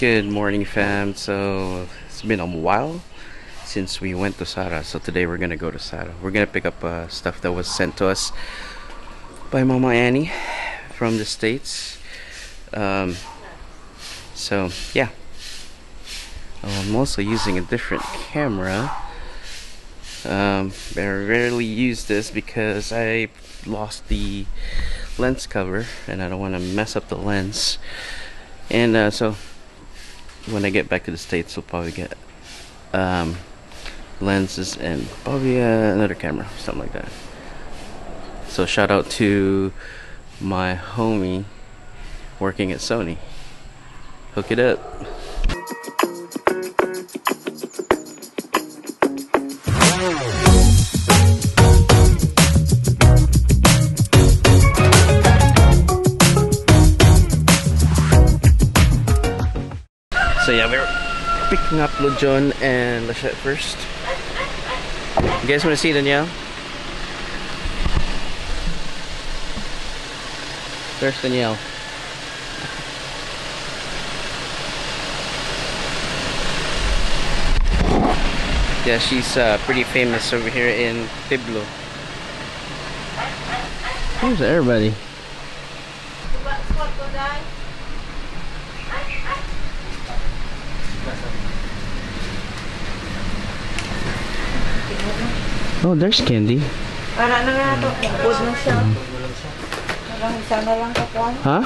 Good morning, fam. So it's been a while since we went to Sara. So today we're gonna go to Sara. We're gonna pick up uh, stuff that was sent to us by Mama Annie from the states. Um, so yeah, Oh, I'm also using a different camera. Um, I rarely use this because I lost the lens cover and I don't want to mess up the lens. And uh, so when I get back to the States, I'll probably get um, lenses and probably uh, another camera, something like that. So shout out to my homie working at Sony. Hook it up. So yeah, we're picking up Lujon and Lachette first. You guys want to see Danielle? There's Danielle. Yeah, she's uh, pretty famous over here in Pueblo. Where's everybody? Oh, there's candy. Para na nga ito. Upod na siya. Parang isa na lang kakuan. Huh?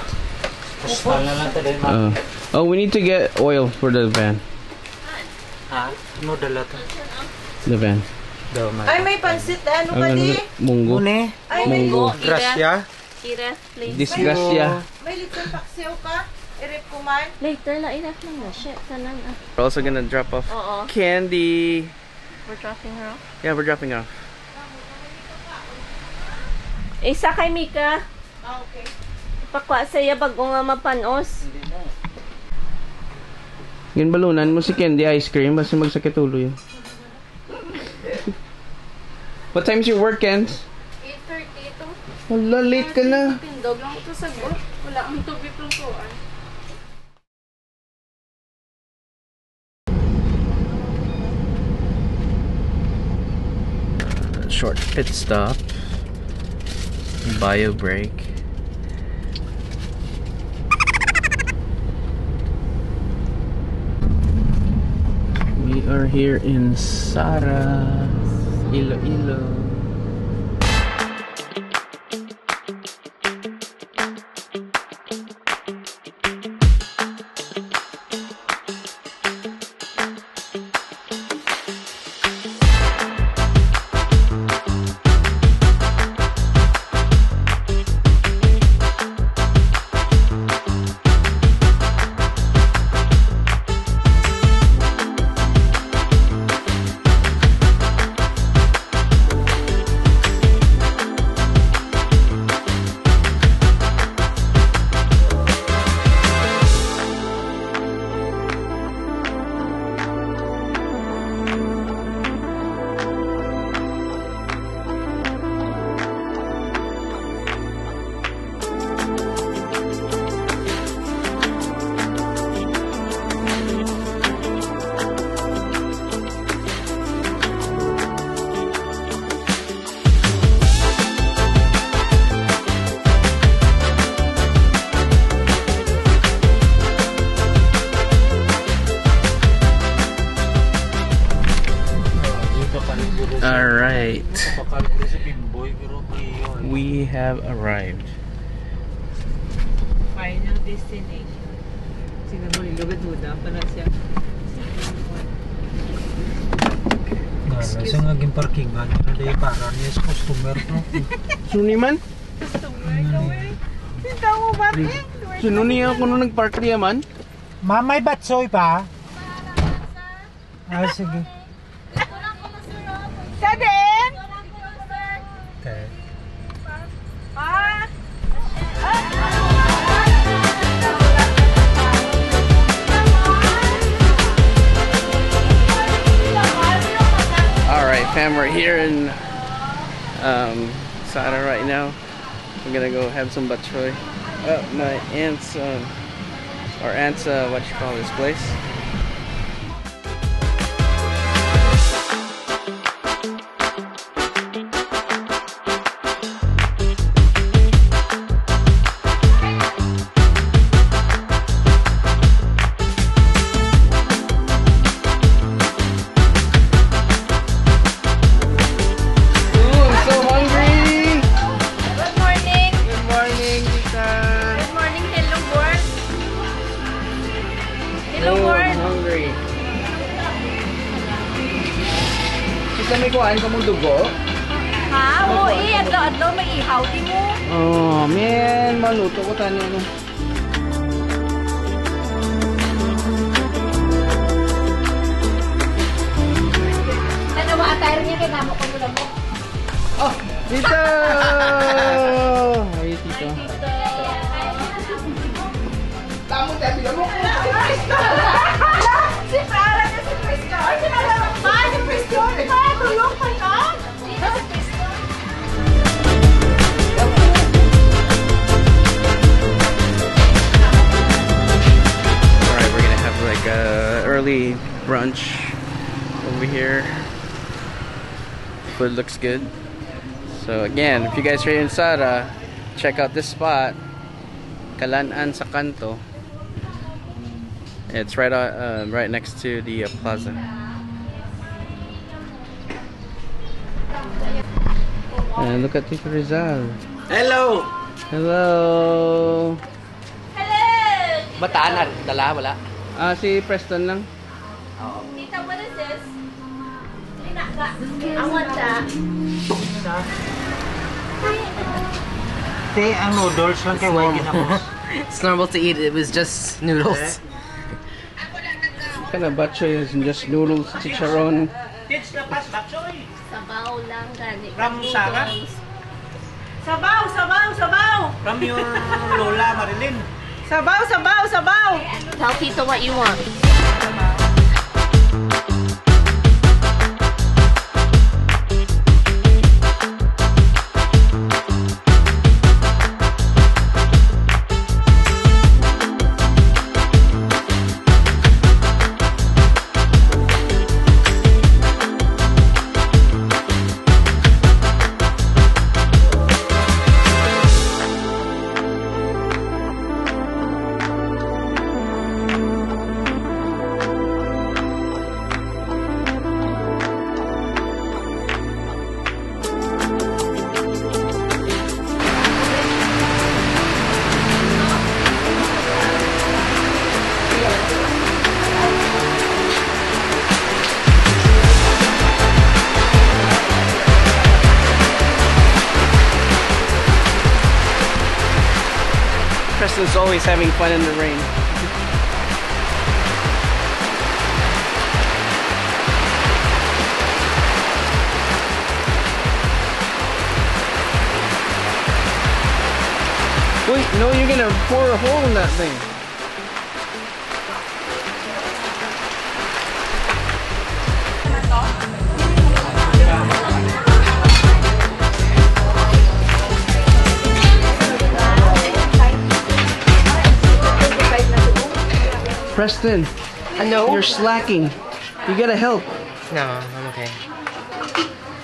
Uh, oh, we need to get oil for the van. Ah, ano dala to? The van. Daw. Ay, may pansit. Ano Ang ba ano, di? munggo. Ay, may, Munggo. grasya. Kira, please. Disgrasya. may little paksiw ka. Irip ko man. Later la ina lang na shit tanan ah. We're also gonna drop off Oo. candy. We're dropping her off. Yeah, we're dropping off. Isa kay Mika. Ah, okay. Pakwa saya bago nga mapanos. Yan balunan mo si candy ice cream basta magsakit ulo yun. What time's your work, Kent? 8.30 ito. Wala, late ka na. Tindog lang ito sa. Wala ang tubig plungkuan. Short pit stop. Bio break. We are here in Sara, Iloilo. All right. We have arrived. Final destination. Excuse me. naging parking ba? Ano na yung para ano niya customer no? Suniman? Customer ka eh. Sinta mo parking. Sununi ako nung nagpark niya man. Mamay batsoy pa? Ah, sige. Right now. I'm gonna go have some batchoy. Oh, my aunt's um, Our aunt's, uh, what you call this place? Kuhaan ka mong dugo? Ha? Oo, eh. Adlo-adlo, may ihaw di mo. Oh, man. Maluto ko tani ano. Ba, attire niya kay namo ko mula mo? Oh, Tito! Ay, Tito. Si early brunch over here. Food looks good. So again, if you guys are in Sara, check out this spot. Kalan'an sa Kanto. It's right on, uh, right next to the uh, plaza. And look at Tito Rizal. Hello! Hello! Hello! Bataan at dala, wala? Ah, si Preston lang. Tita, what is this? I want that. Te, ang noodles lang kay Wai ginapos. It's normal to eat. It was just noodles. Eh? Kind of batchoy is just noodles, chicharon. Kids na pas, baksoy! Sabaw lang gani. From Sarah? Sabaw, sabaw, sabaw. From your Lola Marilyn. Sabaw, sabaw, sabaw. Tell Tita what you want. Thank you. Preston's always having fun in the rain. Wait, no, you're gonna pour a hole in that thing. Preston, I know. you're slacking. You gotta help. No, I'm okay.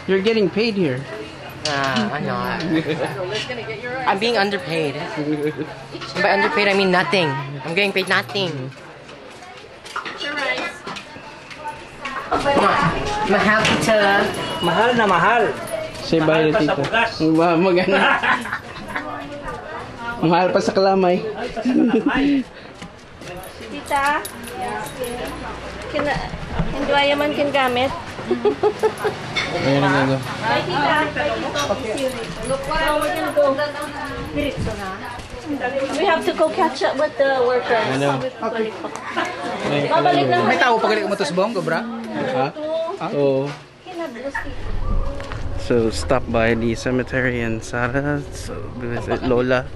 You're getting paid here. Uh, I'm not. I'm being underpaid. By underpaid, I mean nothing. I'm getting paid nothing. Mahal to Mahal na mahal. Say bye to Mahal pa sa tito. bugas. Ma- Magana. Mahal pa sa kalamay. Tita? Kina, hindi ayaw man kin gamit. Ayan na go. Bye, tita. Look, wow, we're gonna go. We have to go catch up with the workers. I know. Babalik na. May tao pagaling mo to subong, Gobra? Ha? Oh. So stop by the cemetery in Sara. So visit Lola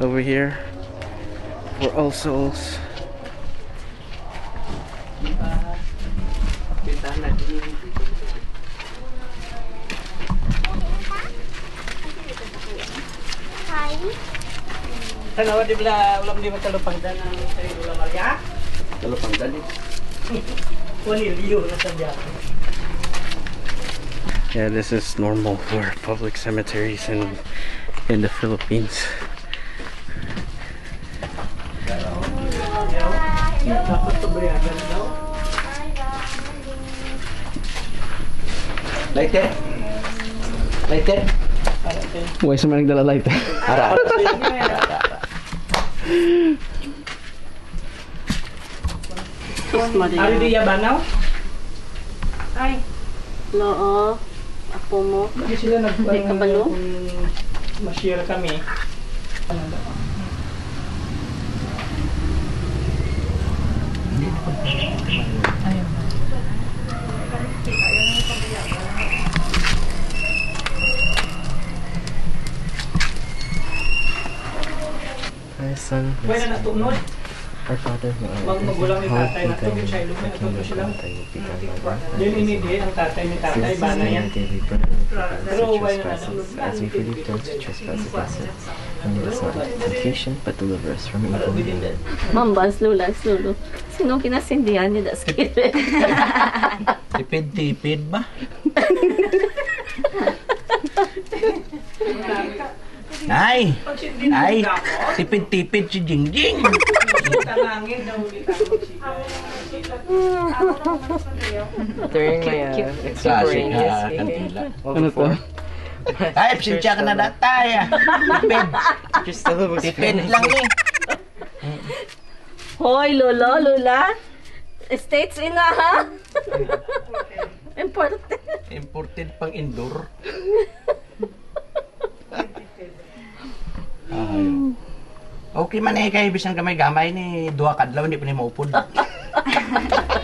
over here for All Souls. Tanawa di bala ulam di matalupang dan ulam Maria. Talupang dali. Wanilyo na sa biya. Yeah, this is normal for public cemeteries in in the Philippines. Dapat pabayagan daw. Lighter? Lighter? Why sa man nagdala lighter? Ara. Ari di yabanaw? Ay. Loo. Ako mo. Hindi sila nag Hindi ka balo? Ma-share kami. Ano daw? My son, Pwede na tunod. our father who art Mag magulang ni tatay na tugin siya ilumi na tugin sila. Yun ini din ang tatay ni tatay bana yan. Pero why na As we forgive those who trespass against us, and lead us not into temptation, but deliver us from evil. Amen. Mamba, slow lang, slow lang. Sino kinasindihan niya das kire? Tipid-tipid ba? Ay! Ay! Tipid-tipid si Jingjing! During my uh, extemporaneous ah, speaking. kantila. Well, Ano to? before. Ay, psinsya ka na datay ah. Tipid! Just a little Tipid lang eh. Hoy, lolo, lula. States in na, ha? Important. Imported pang indoor. Ay. Okay man eh, kay bisan kamay gamay ni duha kadlaw hindi pa ni maupod.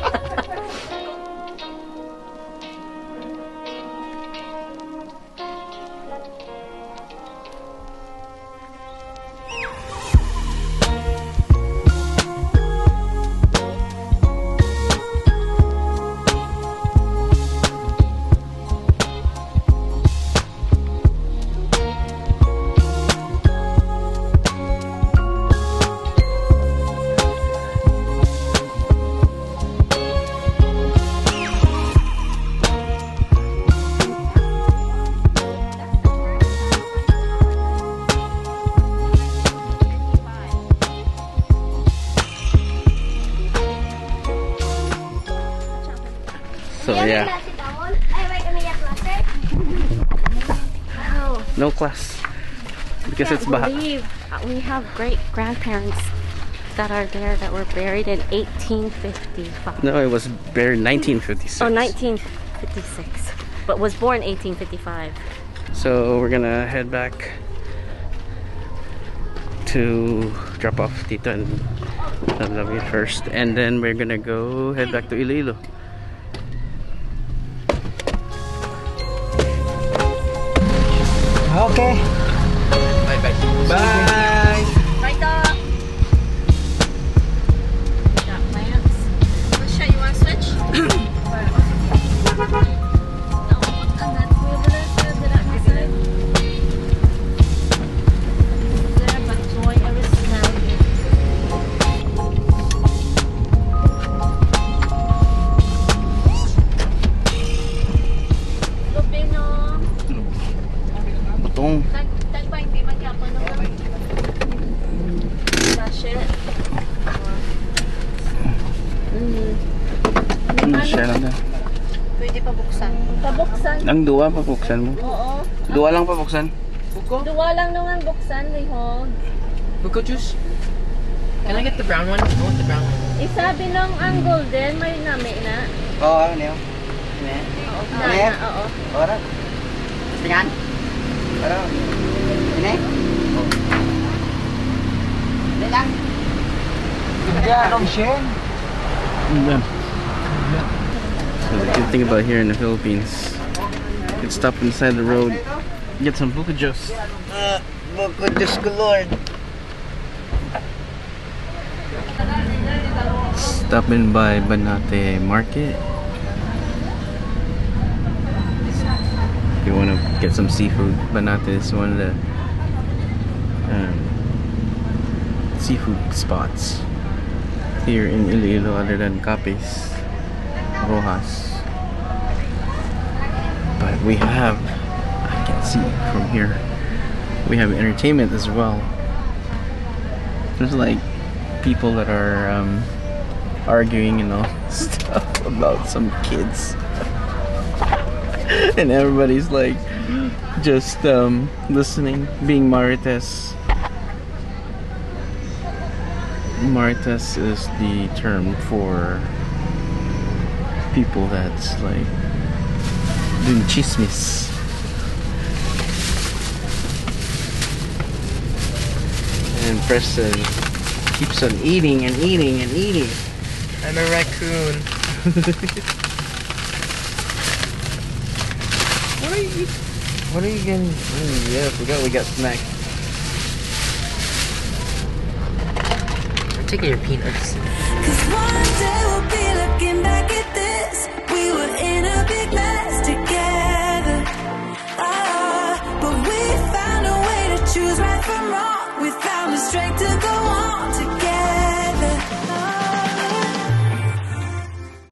So yeah, Wow. no class because it's Can't Baha. we have great grandparents that are there that were buried in 1855. No, it was buried 1956. Oh, 1956. But was born 1855. So we're gonna head back to drop off Tito and Lovely first, and then we're gonna go head back to Iloilo. Okay. Ang duwa pa buksan mo. Oo. Duwa lang pa buksan. Buko? Duwa lang naman buksan, Rihog. Buko juice? Can I get the brown one? I want the brown one. Isabi nung ang golden, may nami na. Oo, ano yun? Oo, na, Ano na, oo. Ora. Tingnan. Ora. Ini. Ini lang. Yeah, dong Shen. So the good thing about here in the Philippines, can stop inside the road, get some buko juice. Uh, Diyos ko Lord. Stopping by Banate Market. If you want to get some seafood, Banate is one of the um, seafood spots here in Iloilo other than Capiz, Roxas. But we have, I can see from here, we have entertainment as well. There's like people that are um, arguing and all stuff about some kids. and everybody's like just um, listening, being Marites. Marites is the term for people that's like doing chismis. And Preston keeps on eating and eating and eating. I'm a raccoon. What are you? What are you getting? Mm, yeah, I forgot we got snack. I'm taking your peanuts. Cause one day we'll be looking back at this. We were in a big mess choose right from wrong without the strength to go on together.